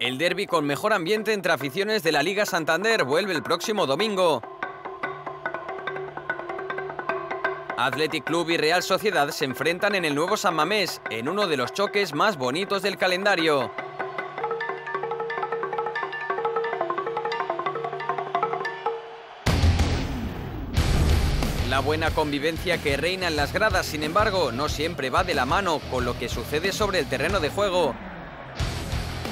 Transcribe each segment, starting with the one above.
El derby con mejor ambiente entre aficiones de la Liga Santander vuelve el próximo domingo. Athletic Club y Real Sociedad se enfrentan en el nuevo San Mamés, en uno de los choques más bonitos del calendario. La buena convivencia que reina en las gradas, sin embargo, no siempre va de la mano con lo que sucede sobre el terreno de juego.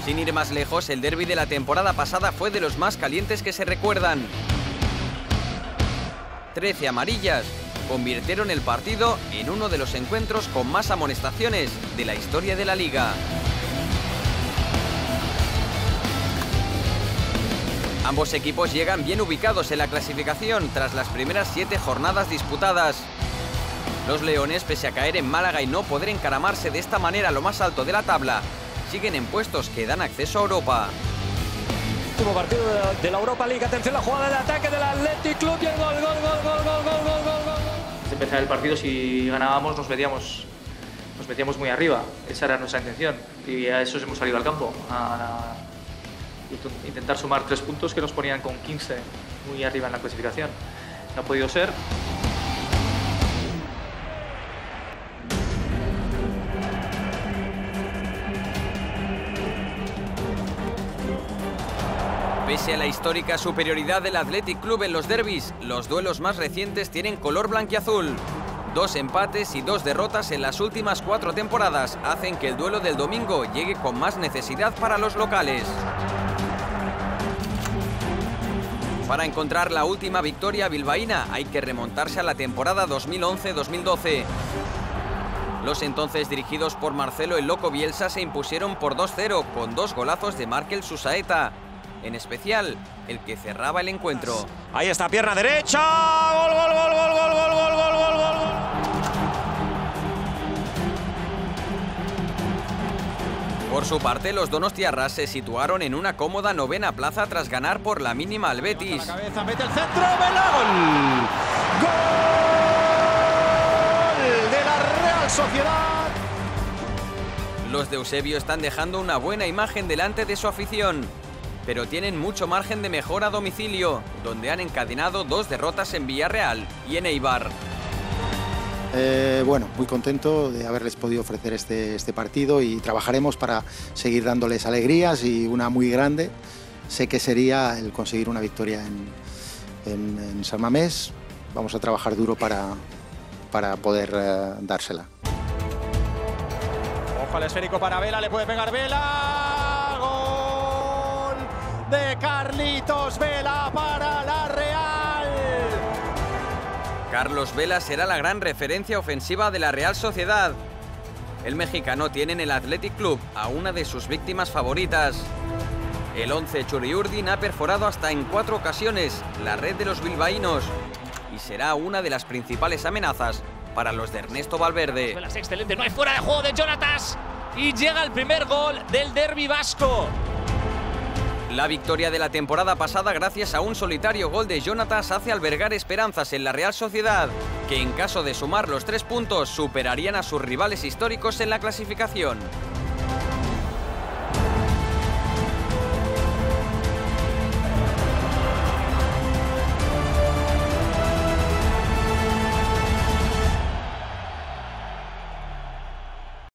Sin ir más lejos, el derby de la temporada pasada fue de los más calientes que se recuerdan. 13 amarillas convirtieron el partido en uno de los encuentros con más amonestaciones de la historia de la liga. Ambos equipos llegan bien ubicados en la clasificación tras las primeras siete jornadas disputadas. Los Leones, pese a caer en Málaga y no poder encaramarse de esta manera a lo más alto de la tabla, siguen en puestos que dan acceso a Europa. Último partido de la Europa League. Atención la jugada de ataque del Athletic Club y el gol, gol, gol, gol, gol, gol, gol. Al empezar el partido, si ganábamos, nos metíamos, nos metíamos muy arriba. Esa era nuestra intención y a eso hemos salido al campo. A intentar sumar tres puntos que nos ponían con 15 muy arriba en la clasificación. No ha podido ser. Pese a la histórica superioridad del Athletic Club en los derbis, los duelos más recientes tienen color blanquiazul. Dos empates y dos derrotas en las últimas cuatro temporadas hacen que el duelo del domingo llegue con más necesidad para los locales. Para encontrar la última victoria bilbaína hay que remontarse a la temporada 2011-2012. Los entonces dirigidos por Marcelo el Loco Bielsa se impusieron por 2-0 con dos golazos de Markel Susaeta en especial el que cerraba el encuentro. Ahí está, pierna derecha. Gol, gol, gol, gol, gol, gol, gol, gol, gol, gol. Por su parte, los donostiarras se situaron en una cómoda novena plaza tras ganar por la mínima al Betis. La cabeza, mete el centro. Gol de la Real Sociedad. Los de Eusebio están dejando una buena imagen delante de su afición pero tienen mucho margen de mejora a domicilio, donde han encadenado dos derrotas en Villarreal y en Eibar. Eh, bueno, muy contento de haberles podido ofrecer este, este partido y trabajaremos para seguir dándoles alegrías y una muy grande. Sé que sería el conseguir una victoria en, en, en San Mamés. Vamos a trabajar duro para, para poder eh, dársela. Ojo al esférico para Vela, le puede pegar Vela. De Carlitos Vela para la Real. Carlos Vela será la gran referencia ofensiva de la Real Sociedad. El mexicano tiene en el Athletic Club a una de sus víctimas favoritas. El 11 Churiurdin ha perforado hasta en cuatro ocasiones la red de los bilbaínos y será una de las principales amenazas para los de Ernesto Valverde. Excelente, no hay fuera de juego de Jonatas y llega el primer gol del derby vasco. La victoria de la temporada pasada gracias a un solitario gol de Jonatas hace albergar esperanzas en la Real Sociedad, que en caso de sumar los tres puntos superarían a sus rivales históricos en la clasificación.